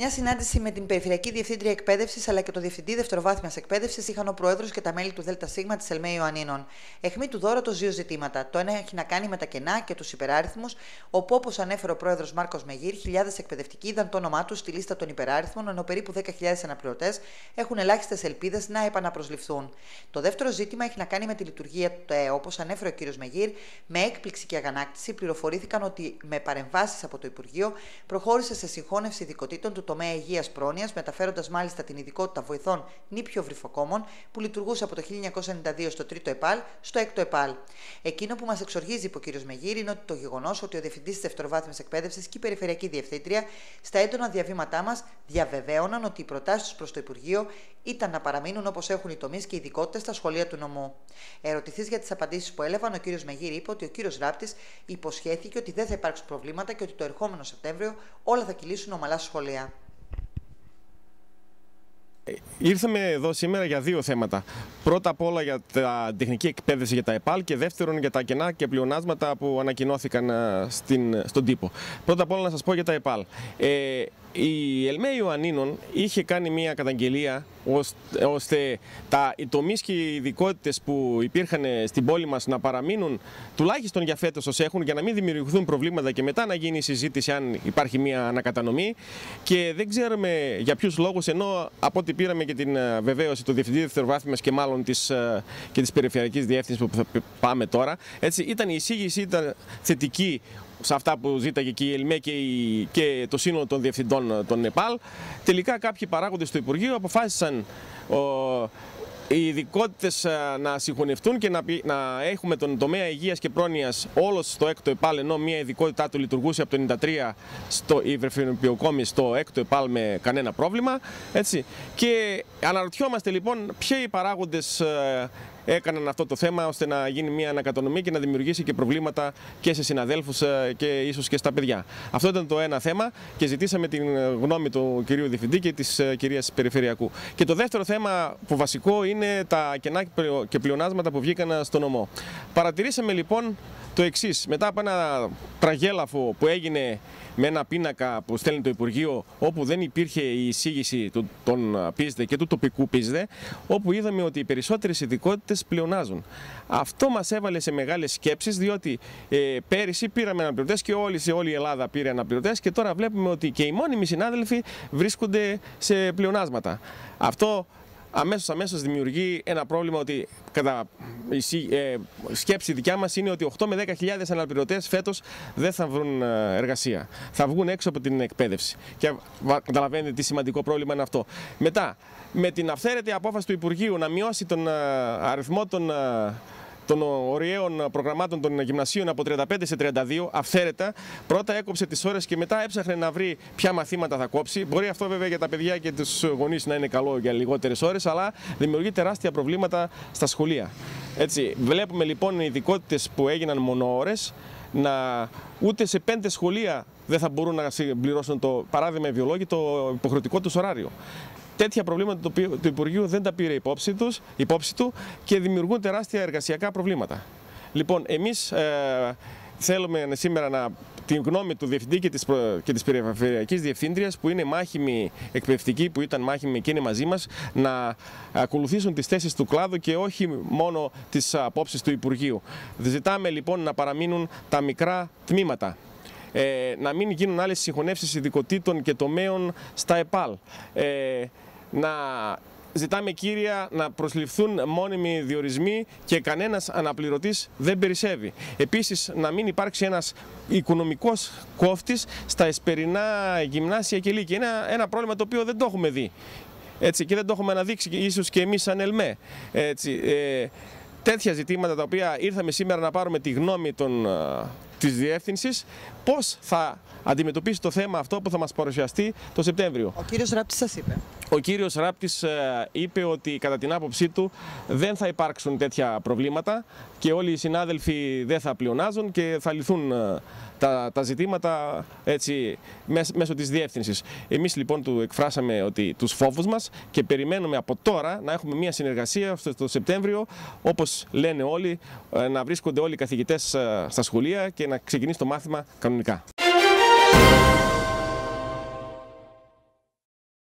Μια συνάντηση με την Περιφερειακή Διευθύντρια Εκπαίδευσης αλλά και το Διευθυντή Δευτεροβάθμιας Εκπαίδευσης είχαν ο Πρόεδρος και τα μέλη του ΔΣ της ΕΛΜΕ Ιωαννίνων. Εχμή του δώρο το δύο ζητήματα. Το ένα έχει να κάνει με τα κενά και τους υπεράριθμους, όπου όπως ανέφερε ο Πρόεδρος Μάρκος Μεγύρ, χιλιάδες εκπαιδευτικοί είδαν το όνομά τους στη λίστα των υπεράριθμων, ενώ περίπου 10.000 αναπληρωτές έχουν ελάχιστες ελπίδες να επαναπροσληφθούν. Το δεύτερο ζήτημα έχει να κάνει με τη λειτουργία του ΤΕΕ. Όπως ανέφερε ο κ. Μεγύρ, με έκπληξη και αγανάκτηση πληροφορήθηκαν ότι με παρεμβάσεις από το Υπουργείο προχώρησε σε συγχώνευση ειδικοτήτων του τομέα υγείας πρόνοιας, μεταφέροντας μάλιστα την ειδικότητα βοηθών νήπιο βρυφοκόμων που λειτουργούσε από το 1992 στο 3ο ΕΠΑΛ στο 6ο ΕΠΑΛ. Εκείνο που μας εξοργίζει, είπε ο κ. Μεγύρη, είναι ότι το γεγονός ότι ο Διευθυντής της Δευτεροβάθμιας Εκπαίδευσης και η Περιφερειακή Διευθύντρια στα έντονα διαβήματά μας διαβεβαίωναν ότι οι προτάσεις του προς το Υπουργείο ήταν να παραμείνουν όπως έχουν οι τομείς και οι ειδικότητε στα σχολεία του νομού. Ερωτηθείς για τις απαντήσεις που έλαβαν, ο κ. Μεγύρη είπε ότι ο κ. Ράπτης υποσχέθηκε ότι δεν θα υπάρξουν προβλήματα και ότι το ερχόμενο Σεπτέμβριο όλα θα κυλήσουν ομαλά στα σχολεία. Ήρθαμε εδώ σήμερα για δύο θέματα. Πρώτα απ' όλα για τα τεχνική εκπαίδευση για τα ΕΠΑΛ και δεύτερον για τα κενά και πλεονάσματα που ανακοινώθηκαν στην, στον τύπο. Πρώτα απ' όλα να σας πω για τα ΕΠΑΛ. Ε, η ΕΛΜΕ Ιωαννίνων είχε κάνει μια καταγγελία ώστε τα, οι τομείς και οι ειδικότητες που υπήρχαν στην πόλη μας να παραμείνουν τουλάχιστον για φέτος ως έχουν για να μην δημιουργηθούν προβλήματα και μετά να γίνει η συζήτηση αν υπάρχει μια ανακατανομή. Και δεν ξέρουμε για ποιους λόγους, ενώ από ό,τι πήραμε και την ε, βεβαίωση του Διευθυντή Δευτεροβάθμιας και μάλλον της, ε, και της Περιφερειακής Διεύθυνσης που θα πάμε τώρα, έτσι, ήταν η εισήγηση ήταν θετική σε αυτά που ζήταγε και η ΕΛΜΕ και, η, και το σύνολο των διευθυντών των ΝΕΠΑΛ. Τελικά κάποιοι παράγοντες του Υπουργείου αποφάσισαν ο, οι ειδικότητες να συγχωνευτούν και να, να έχουμε τον τομέα υγείας και πρόνοιας όλος στο έκτο ΕΠΑΛ, ενώ μια ειδικότητά του λειτουργούσε από το 1993 στο υβρεφινοποιοκόμη στο έκτο ΕΠΑΛ με κανένα πρόβλημα. Έτσι. Και αναρωτιόμαστε λοιπόν ποιοι παράγοντες έκαναν αυτό το θέμα ώστε να γίνει μια ανακατονομή και να δημιουργήσει και προβλήματα και σε συναδέλφους ε, και ίσως και στα παιδιά. Αυτό ήταν το ένα θέμα και ζητήσαμε την γνώμη του κυρίου Διευθυντή και της ε, κυρίας Περιφερειακού. Και το δεύτερο θέμα που βασικό είναι τα κενά και πλεονάσματα που βγήκαν στο νομό. Παρατηρήσαμε λοιπόν το εξής. Μετά από ένα τραγέλαφο που έγινε με ένα πίνακα που στέλνει το Υπουργείο, όπου δεν υπήρχε η εισήγηση του, των ΠΙΣΔΕ και του τοπικού ΠΙΣΔΕ, όπου είδαμε ότι οι περισσότερες ειδικότητες πλεονάζουν. Αυτό μας έβαλε σε μεγάλες σκέψεις, διότι ε, πέρυσι πήραμε αναπληρωτές και όλη, σε όλη η Ελλάδα πήρε αναπληρωτές και τώρα βλέπουμε ότι και οι μόνιμοι συνάδελφοι βρίσκονται σε πλεονάσματα. Αυτό αμέσως αμέσως δημιουργεί ένα πρόβλημα ότι κατά η ε, σκέψη δικιά μας είναι ότι 8 με 10 χιλιάδες αναπληρωτές φέτος δεν θα βρουν ε, εργασία. Θα βγουν έξω από την εκπαίδευση. Και καταλαβαίνετε τι σημαντικό πρόβλημα είναι αυτό. Μετά, με την αυθαίρετη απόφαση του Υπουργείου να μειώσει τον ε, αριθμό των των ωριαίων προγραμμάτων των γυμνασίων από 35 σε 32 αυθαίρετα. Πρώτα έκοψε τις ώρες και μετά έψαχνε να βρει ποια μαθήματα θα κόψει. Μπορεί αυτό βέβαια για τα παιδιά και τους γονείς να είναι καλό για λιγότερες ώρες, αλλά δημιουργεί τεράστια προβλήματα στα σχολεία. Έτσι, βλέπουμε λοιπόν οι ειδικότητες που έγιναν μονοώρε να ούτε σε πέντε σχολεία δεν θα μπορούν να συμπληρώσουν το παράδειγμα βιολόγοι το υποχρεωτικό τους ωράριο τέτοια προβλήματα το, το Υπουργείο δεν τα πήρε υπόψη, τους, υπόψη του και δημιουργούν τεράστια εργασιακά προβλήματα. Λοιπόν, εμείς ε, θέλουμε σήμερα να, την γνώμη του Διευθυντή και της, και της Περιφερειακής Διευθύντριας που είναι μάχημοι εκπαιδευτικοί, που ήταν μάχημοι και είναι μαζί μας, να ακολουθήσουν τις θέσεις του κλάδου και όχι μόνο τις απόψεις του Υπουργείου. Ζητάμε λοιπόν να παραμείνουν τα μικρά τμήματα. Ε, να μην γίνουν άλλες συγχωνεύσεις ειδικοτήτων και τομέων στα ΕΠΑΛ. Ε, να ζητάμε κύρια να προσληφθούν μόνιμοι διορισμοί και κανένας αναπληρωτής δεν περισσεύει. Επίσης να μην υπάρξει ένας οικονομικός κόφτης στα εσπερινά γυμνάσια και λύκεια. Είναι ένα πρόβλημα το οποίο δεν το έχουμε δει. Έτσι, και δεν το έχουμε αναδείξει ίσως και εμείς σαν ΕΛΜΕ. Έτσι, ε, τέτοια ζητήματα τα οποία ήρθαμε σήμερα να πάρουμε τη γνώμη των, της διεύθυνσης πώς θα αντιμετωπίσει το θέμα αυτό που θα μας παρουσιαστεί το Σεπτέμβριο. Ο κύριος Ράπτης σας είπε. Ο κύριος Ράπτης ε, είπε ότι κατά την άποψή του δεν θα υπάρξουν τέτοια προβλήματα και όλοι οι συνάδελφοι δεν θα πλεονάζουν και θα λυθούν ε, τα, τα ζητήματα έτσι, μέσω της διεύθυνσης. Εμείς λοιπόν του εκφράσαμε ότι, τους φόβους μας και περιμένουμε από τώρα να έχουμε μια συνεργασία στο Σεπτέμβριο όπως λένε όλοι, ε, να βρίσκονται όλοι οι καθηγητές στα σχολεία και να ξεκινήσει το μάθημα κανονικά.